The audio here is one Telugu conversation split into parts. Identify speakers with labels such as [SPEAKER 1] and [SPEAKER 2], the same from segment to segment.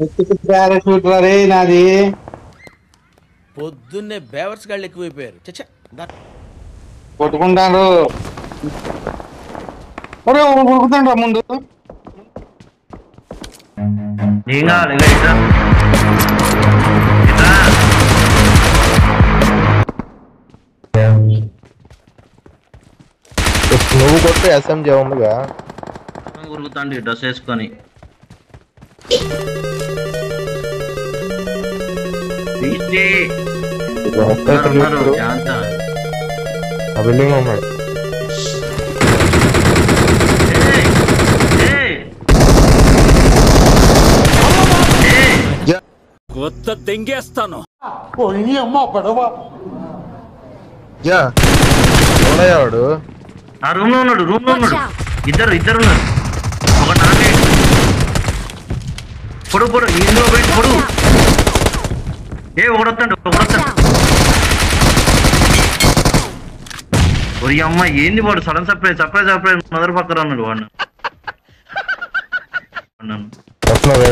[SPEAKER 1] పారాషూట్ రే నాది.
[SPEAKER 2] పొద్దున్నే బేవర్స్ గాళ్ళు ఎక్కువైపోయారు. చచ్చా
[SPEAKER 1] కొట్టుకుంటాడు ఒరే ఉరుకుతాడు ముందు.
[SPEAKER 3] ఏం కావాలి ఇక
[SPEAKER 4] నువ్వు కొట్టు ఎస్ఎంజే ఉందిగా.
[SPEAKER 3] ఉరుకుతాండి డ్రెస్ వేసుకొని.
[SPEAKER 4] ఆ బిల్డింగ్ ఉన్నాడు.
[SPEAKER 5] కొత్త తెంగేస్తాను.
[SPEAKER 4] యా. ఎవడయ్యా వాడు?
[SPEAKER 3] ఆ రూమ్లో ఉన్నాడు రూమ్లో ఉన్నాడు. ఇద్దరు ఇద్దరు ఉన్నారు. ఒక నాకే. పొడు పొడు ఇందులో పోయి పొడు. ఏ ఒకడొస్తాడు ఒకడొస్తాడు ఒరి అమ్మ ఏంది వాడు సడన్ సర్ప్రైజ్ సర్ప్రైజ్ సర్ప్రైజ్ మొదలు పక్కన ఉన్నాడు వాడు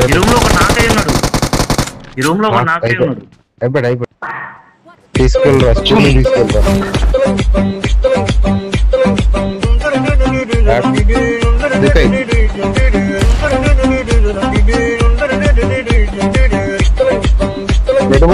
[SPEAKER 3] ఈ రూమ్లో ఒక నాకే ఉన్నాడు. ఈ రూమ్లో ఒక నాకే ఉన్నాడు.
[SPEAKER 4] అయిపోయాడు అయిపోయాడు తీసుకెళ్ళరా స్కూల్ తీసుకెళ్ళరా. దిక్కయ్.
[SPEAKER 1] ఎటు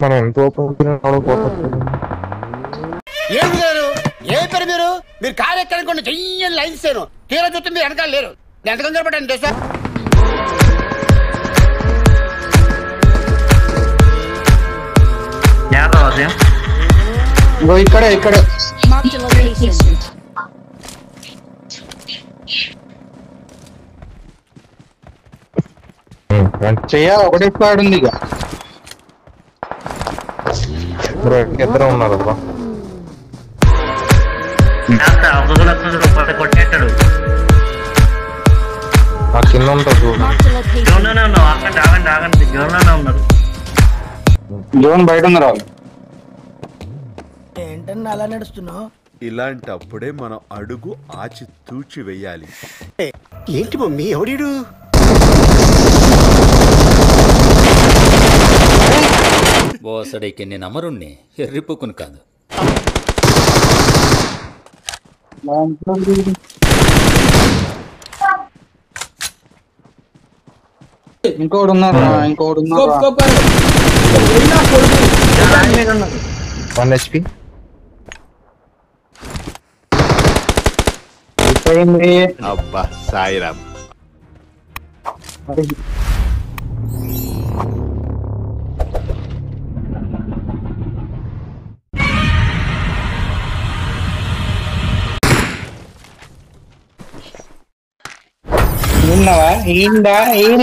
[SPEAKER 4] మనం ఎంత ఓపెన్
[SPEAKER 6] ఏం లేరు ఏ పేరు మీరు? మీరు కారు ఎక్కడానికి చెయ్యని లైన్ ఇస్తాను తీరా చూస్తే మీరు వెనకాల లేరు. ఎంత కంగారు పడ్డాను తెలుసా?
[SPEAKER 3] జాగ్రత్త వాసయం
[SPEAKER 1] ఇంకో ఇక్కడే ఇక్కడే.
[SPEAKER 7] Marked a location.
[SPEAKER 1] చెయ్య ఒకటే స్క్వాడ్ ఉంది ఇక
[SPEAKER 4] ఇద్దరు ఉన్నారు
[SPEAKER 3] కొట్ట కొట్టేస్తాడు.
[SPEAKER 4] ఆ కింద ఉంటుంది చూడు.
[SPEAKER 7] Marked a location.
[SPEAKER 3] జోన్లోనే ఉన్నావు ఆగండి ఆగండి ఆగండి ఉన్నారు.
[SPEAKER 1] జోన్ బయట
[SPEAKER 6] ఏంటన్నా అలా నడుస్తున్నావు?
[SPEAKER 5] ఇలాంటప్పుడే మనం అడుగు ఆచి తూచి వెయ్యాలి
[SPEAKER 6] ఏంటి మమ్మీ ఎవడీడు?
[SPEAKER 8] బోసడికి నేను అమరుణ్ణి ఎర్రిపుకుని కాదు.
[SPEAKER 1] ఇంకోటి ఉన్నారు ఇంకోటి ఉన్నారు
[SPEAKER 4] వన్ హెచ్పి
[SPEAKER 1] అయిపోయింది
[SPEAKER 5] అబ్బా సాయిరామ్
[SPEAKER 1] విన్నావా ఏందా ఏం